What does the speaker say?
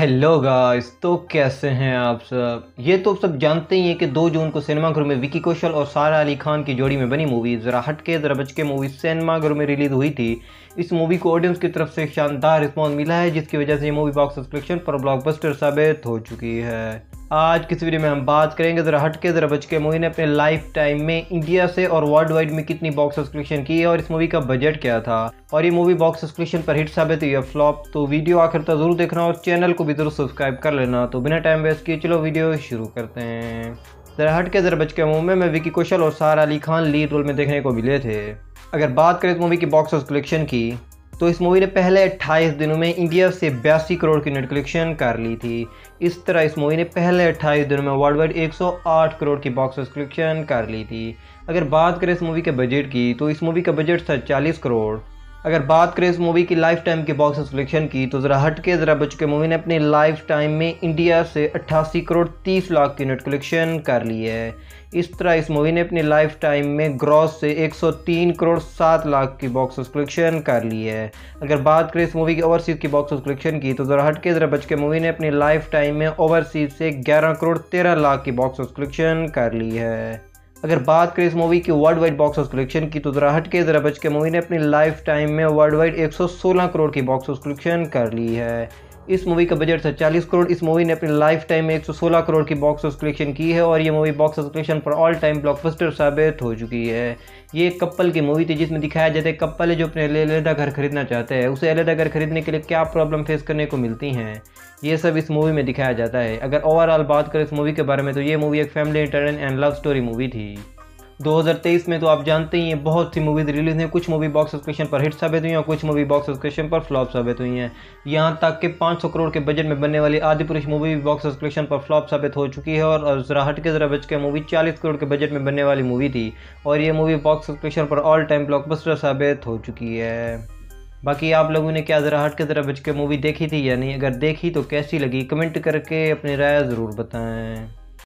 Hello guys तो कैसे हैं आप सब? ये तो सब जानते ही हैं कि 2 जून को सिनेमाघर में विकी कौशल और सारा अली खान की जोड़ी में बनी मूवी ज़रा हटके ज़रा बचके मूवी सिनेमाघर में रिलीज़ हुई थी। इस मूवी को ऑडियंस की तरफ़ से शानदार रिस्पॉन्स मिला है, जिसकी वजह से ये मूवी बॉक्स सब्सक्रिप्शन पर ब्लॉकबस्टर साबित हो चुकी है। आज किस वीडियो में हम बात करेंगे, ज़रा हटके, ज़रा बच के। मूवी ने अपने लाइफ टाइम में इंडिया से और वर्ल्ड वाइड में कितनी बॉक्स सब्सक्रिप्शन की है और इस मूवी का बजट क्या था? और ये मूवी बॉक्स सब्सक्रिप्शन पर हिट साबित हुई है फ्लॉप तो वीडियो आखिर तक ज़रूर देखना और चैनल को भी ज़रूर सब्सक्राइब कर लेना। तो बिना टाइम वेस्ट किए चलो वीडियो शुरू करते हैं। ज़रा हट के ज़रा बच के मूवी में विकी कौशल और सारा अली खान लीड रोल में देखने को मिले थे। अगर बात करें इस मूवी की बॉक्स कलेक्शन की तो इस मूवी ने पहले 28 दिनों में इंडिया से बयासी करोड़ की नेट कलेक्शन कर ली थी। इस तरह इस मूवी ने पहले 28 दिनों में वर्ल्ड वाइड 108 करोड़ की बॉक्स कलेक्शन कर ली थी। अगर बात करें इस मूवी के बजट की तो इस मूवी का बजट था 40 करोड़। अगर बात करें इस मूवी की लाइफ टाइम के बॉक्स कलेक्शन की तो ज़रा हट के ज़रा बच के मूवी ने अपनी लाइफ टाइम में इंडिया से अट्ठासी करोड़ तीस लाख की नेट कलेक्शन कर ली है। इस तरह इस मूवी ने अपनी लाइफ टाइम में ग्रॉस से 103 करोड़ सात लाख की बॉक्स कलेक्शन कर ली है। अगर बात करें इस मूवी की ओवरसीज़ की बॉक्स कलेक्शन की तो ज़रा हट के ज़रा बच के मूवी ने अपनी लाइफ टाइम में ओवरसीज़ से ग्यारह करोड़ तेरह लाख की बॉक्स कलेक्शन कर ली है। अगर बात करें इस मूवी की world wide box office collection की तो ज़रा हटके ज़रा बच के मूवी ने अपनी लाइफ टाइम में वर्ल्ड वाइड 116 करोड़ की बॉक्स ऑफ़ कलेक्शन कर ली है। इस मूवी का बजट था 40 करोड़। इस मूवी ने अपनी लाइफ टाइम में 116 करोड़ की बॉक्स ऑफ़ कलेक्शन की है और ये मूवी बॉक्स ऑफ़ कलेक्शन पर ऑल टाइम ब्लॉकबस्टर साबित हो चुकी है। ये एक कपल की मूवी थी जिसमें दिखाया जाता है कपल है जो अपने अलहदा घर खरीदना चाहते हैं। उसे अलहदा घर खरीदने के लिए क्या प्रॉब्लम फेस करने को मिलती हैं? ये सब इस मूवी में दिखाया जाता है। अगर ओवरऑल बात करें इस मूवी के बारे में तो ये मूवी एक family entertain and love story movie थी। 2023 में तो आप जानते ही हैं, बहुत सी मूवीज़ रिलीज़ हैं। कुछ मूवी बॉक्स सब्सक्रिप्शन पर हिट साबित हुई हैं और कुछ मूवी बॉक्स सब्सक्रिप्शन पर फ्लॉप साबित हुई हैं। यहाँ तक कि 500 करोड़ के बजट में बनने वाली आदि पुरुष मूवी भी बॉक्स सब्सक्रिप्शन पर फ्लॉप साबित हो चुकी है और ज़रा हट के ज़रा बच के मूवी चालीस करोड़ के बजट में बनने वाली मूवी थी और ये मूवी बॉक्स सब्सक्रिप्शन पर ऑल टाइम ब्लॉकबस्टर साबित हो चुकी है। बाकी आप लोगों ने क्या ज़रा हट के ज़रा बच के मूवी देखी थी या नहीं? अगर देखी तो कैसी लगी? कमेंट करके अपनी राय ज़रूर बताएँ।